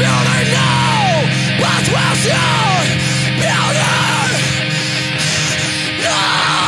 building no. What was your building? No!